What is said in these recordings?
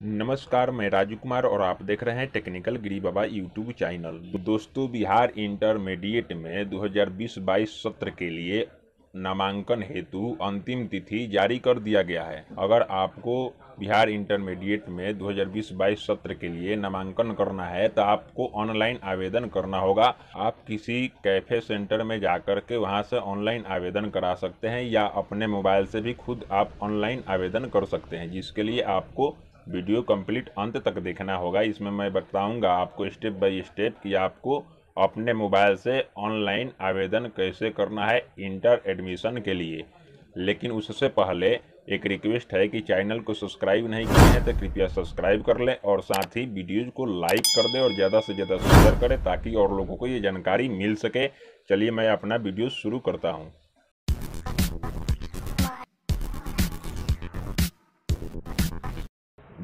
नमस्कार, मैं राजू कुमार और आप देख रहे हैं technical Giri Baba YouTube channel. दोस्तों, बिहार इंटरमीडिएट में 2020-22 सत्र के लिए नामांकन हेतु अंतिम तिथि जारी कर दिया गया है। अगर आपको बिहार इंटरमीडिएट में 2020-22 सत्र के लिए नामांकन करना है तो आपको ऑनलाइन आवेदन करना होगा। आप किसी कैफ़े सेंटर में जाकर के वहाँ से ऑनलाइन आवेदन करा सकते हैं या अपने मोबाइल से भी खुद आप ऑनलाइन आवेदन कर सकते हैं, जिसके लिए आपको वीडियो कंप्लीट अंत तक देखना होगा। इसमें मैं बताऊँगा आपको स्टेप बाय स्टेप कि आपको अपने मोबाइल से ऑनलाइन आवेदन कैसे करना है इंटर एडमिशन के लिए। लेकिन उससे पहले एक रिक्वेस्ट है कि चैनल को सब्सक्राइब नहीं किए हैं तो कृपया सब्सक्राइब कर लें और साथ ही वीडियोज़ को लाइक कर दें और ज़्यादा से ज़्यादा शेयर करें ताकि और लोगों को ये जानकारी मिल सके। चलिए मैं अपना वीडियो शुरू करता हूँ।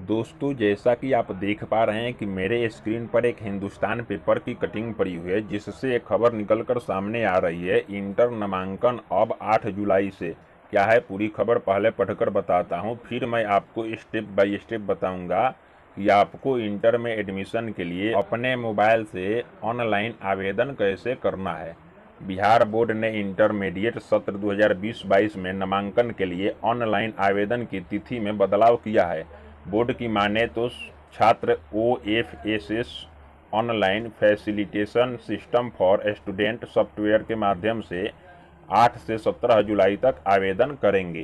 दोस्तों, जैसा कि आप देख पा रहे हैं कि मेरे स्क्रीन पर एक हिंदुस्तान पेपर की कटिंग पड़ी हुई है, जिससे एक खबर निकलकर सामने आ रही है। इंटर नामांकन अब 8 जुलाई से। क्या है पूरी खबर पहले पढ़कर बताता हूँ। फिर मैं आपको स्टेप बाय स्टेप बताऊँगा कि आपको इंटर में एडमिशन के लिए अपने मोबाइल से ऑनलाइन आवेदन कैसे करना है। बिहार बोर्ड ने इंटरमीडिएट सत्र 2020-22 में नामांकन के लिए ऑनलाइन आवेदन की तिथि में बदलाव किया है। बोर्ड की माने तो छात्र O F S S online facilitation system for student software के माध्यम से 8 से 17 जुलाई तक आवेदन करेंगे।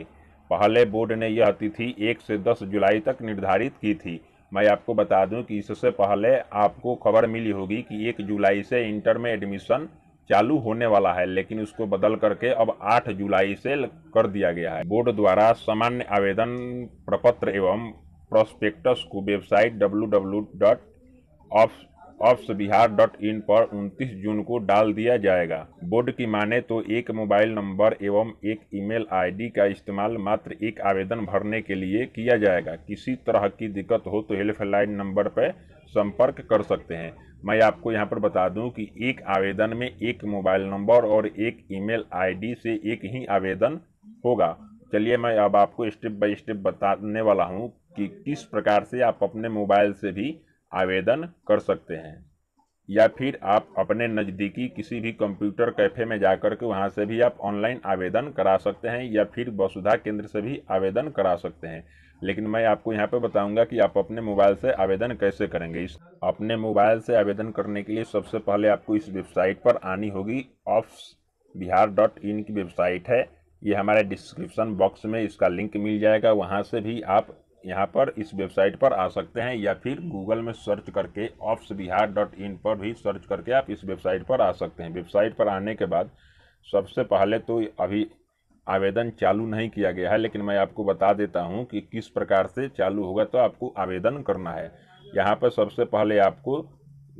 पहले बोर्ड ने यह तिथि 1 से 10 जुलाई तक निर्धारित की थी। मैं आपको बता दूँ कि इससे पहले आपको खबर मिली होगी कि 1 जुलाई से इंटर में एडमिशन चालू होने वाला है, लेकिन उसको बदल करके अब 8 जुलाई से कर दिया गया है। बोर्ड द्वारा सामान्य आवेदन प्रपत्र एवं प्रोस्पेक्टस को वेबसाइट www.offsbihar.in पर 29 जून को डाल दिया जाएगा। बोर्ड की माने तो एक मोबाइल नंबर एवं एक ईमेल आईडी का इस्तेमाल मात्र एक आवेदन भरने के लिए किया जाएगा। किसी तरह की दिक्कत हो तो हेल्पलाइन नंबर पर संपर्क कर सकते हैं। मैं आपको यहाँ पर बता दूँ कि एक आवेदन में एक मोबाइल नंबर और एक ईमेल आईडी से एक ही आवेदन होगा। चलिए मैं अब आपको स्टेप बाय स्टेप बताने वाला हूँ। कि किस प्रकार से आप अपने मोबाइल से भी आवेदन कर सकते हैं। या फिर आप अपने नज़दीकी किसी भी कंप्यूटर कैफ़े में जाकर के वहाँ से भी आप ऑनलाइन आवेदन करा सकते हैं या फिर वसुधा केंद्र से भी आवेदन करा सकते हैं। लेकिन मैं आपको यहाँ पे बताऊँगा कि आप अपने मोबाइल से आवेदन कैसे करेंगे। इस अपने मोबाइल से आवेदन करने के लिए सबसे पहले आपको इस वेबसाइट पर आनी होगी ऑफ़ बिहार डॉट इन की वेबसाइट है। ये हमारे डिस्क्रिप्शन बॉक्स में इसका लिंक मिल जाएगा। वहाँ से भी आप यहाँ पर इस वेबसाइट पर आ सकते हैं या फिर गूगल में सर्च करके ऑफ्स बिहार डॉट इन पर भी सर्च करके आप इस वेबसाइट पर आ सकते हैं। वेबसाइट पर आने के बाद सबसे पहले तो अभी आवेदन चालू नहीं किया गया है, लेकिन मैं आपको बता देता हूँ कि किस प्रकार से चालू होगा तो आपको आवेदन करना है। यहाँ पर सबसे पहले आपको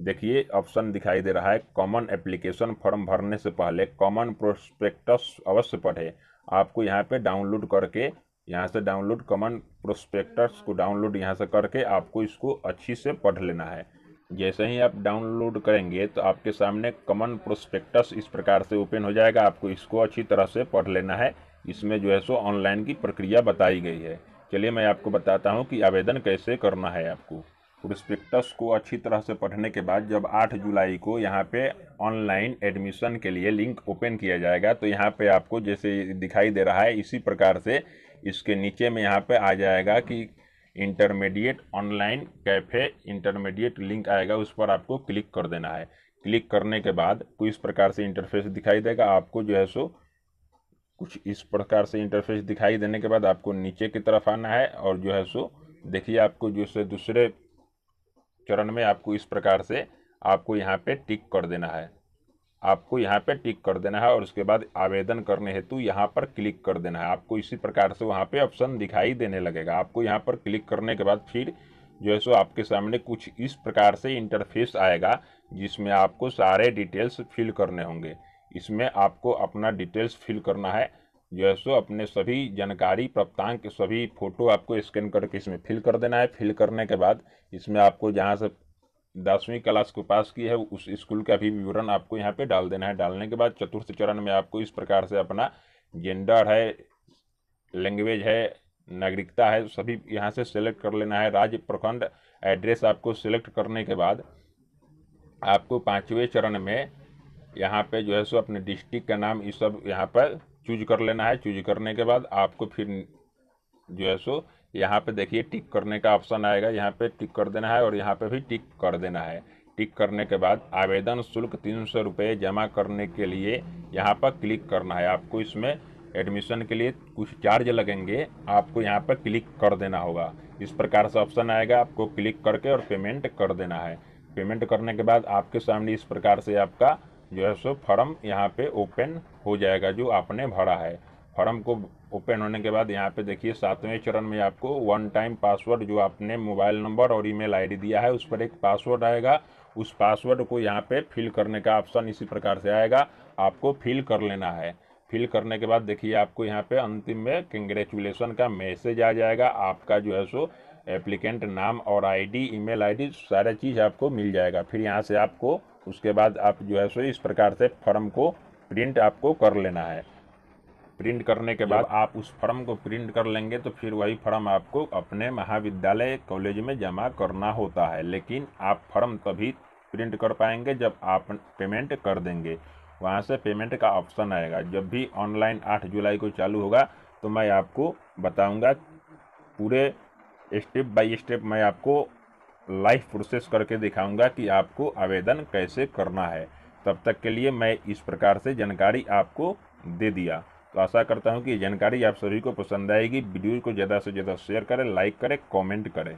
देखिए ऑप्शन दिखाई दे रहा है, कॉमन एप्लीकेशन फॉर्म भरने से पहले कॉमन प्रोस्पेक्टस अवश्य पढ़े। आपको यहाँ पे डाउनलोड करके यहाँ से डाउनलोड कॉमन प्रोस्पेक्टस को डाउनलोड यहाँ से करके आपको इसको अच्छी से पढ़ लेना है। जैसे ही आप डाउनलोड करेंगे तो आपके सामने कॉमन प्रोस्पेक्टस इस प्रकार से ओपन हो जाएगा। आपको इसको अच्छी तरह से पढ़ लेना है। इसमें जो है सो ऑनलाइन की प्रक्रिया बताई गई है। चलिए मैं आपको बताता हूँ कि आवेदन कैसे करना है आपको। प्रोस्पेक्टस को अच्छी तरह से पढ़ने के बाद जब 8 जुलाई को यहाँ पे ऑनलाइन एडमिशन के लिए लिंक ओपन किया जाएगा तो यहाँ पे आपको जैसे दिखाई दे रहा है, इसी प्रकार से इसके नीचे में यहाँ पे आ जाएगा कि intermediate online cafe intermediate link आएगा, उस पर आपको क्लिक कर देना है। क्लिक करने के बाद कुछ इस प्रकार से इंटरफेस दिखाई देगा। आपको जो है सो कुछ इस प्रकार से इंटरफेस दिखाई देने के बाद आपको नीचे की तरफ़ आना है और जो है सो देखिए आपको जो है दूसरे चरण में आपको इस प्रकार से आपको यहाँ पे टिक कर देना है। आपको यहाँ पे टिक कर देना है और उसके बाद आवेदन करने हेतु यहाँ पर क्लिक कर देना है। आपको इसी प्रकार से वहाँ पे ऑप्शन दिखाई देने लगेगा। आपको यहाँ पर क्लिक करने के बाद फिर जो है सो आपके सामने कुछ इस प्रकार से इंटरफेस आएगा, जिसमें आपको सारे डिटेल्स फिल करने होंगे। इसमें आपको अपना डिटेल्स फिल करना है। जो है सो अपने सभी जानकारी, प्राप्तांक, सभी फ़ोटो आपको स्कैन करके इसमें फिल कर देना है। फिल करने के बाद इसमें आपको जहाँ से दसवीं क्लास को पास की है, उस स्कूल का भी विवरण आपको यहाँ पे डाल देना है। डालने के बाद चतुर्थ चरण में आपको इस प्रकार से अपना जेंडर है लैंग्वेज है, नागरिकता है, सभी यहाँ से सेलेक्ट कर लेना है। राज्य प्रखंड एड्रेस आपको सिलेक्ट करने के बाद आपको पाँचवें चरण में यहाँ पे जो है सो अपने डिस्ट्रिक्ट का नाम ये सब यहाँ पर चूज़ कर लेना है। चूज़ करने के बाद आपको फिर जो है सो यहाँ पे देखिए टिक करने का ऑप्शन आएगा। यहाँ पे टिक कर देना है और यहाँ पे भी टिक कर देना है। टिक करने के बाद आवेदन शुल्क तीन सौ रुपये जमा करने के लिए यहाँ पर क्लिक करना है। आपको इसमें एडमिशन के लिए कुछ चार्ज लगेंगे। आपको यहाँ पर क्लिक कर देना होगा। इस प्रकार से ऑप्शन आएगा। आपको क्लिक करके और पेमेंट कर देना है। पेमेंट करने के बाद आपके सामने इस प्रकार से आपका जो है सो फॉर्म यहाँ पे ओपन हो जाएगा, जो आपने भरा है। फॉर्म को ओपन होने के बाद यहाँ पे देखिए, सातवें चरण में आपको वन टाइम पासवर्ड जो आपने मोबाइल नंबर और ईमेल आईडी दिया है, उस पर एक पासवर्ड आएगा। उस पासवर्ड को यहाँ पे फिल करने का ऑप्शन इसी प्रकार से आएगा। आपको फिल कर लेना है। फिल करने के बाद देखिए, आपको यहाँ पे अंतिम में कंग्रेचुलेसन का मैसेज आ जाएगा। आपका जो है सो एप्लीकेंट नाम और आईडी ईमेल आईडी सारा चीज़ आपको मिल जाएगा। फिर यहाँ से आपको उसके बाद आप जो है सो इस प्रकार से फॉर्म को प्रिंट आपको कर लेना है। प्रिंट करने के बाद आप उस फॉर्म को प्रिंट कर लेंगे तो फिर वही फॉर्म आपको अपने महाविद्यालय कॉलेज में जमा करना होता है। लेकिन आप फॉर्म तभी प्रिंट कर पाएँगे जब आप पेमेंट कर देंगे। वहाँ से पेमेंट का ऑप्शन आएगा। जब भी ऑनलाइन आठ जुलाई को चालू होगा तो मैं आपको बताऊँगा पूरे स्टेप बाय स्टेप मैं आपको लाइव प्रोसेस करके दिखाऊँगा कि आपको आवेदन कैसे करना है। तब तक के लिए मैं इस प्रकार से जानकारी आपको दे दिया। तो आशा करता हूँ कि ये जानकारी आप सभी को पसंद आएगी। वीडियो को ज़्यादा से ज़्यादा शेयर करें लाइक करें कॉमेंट करें।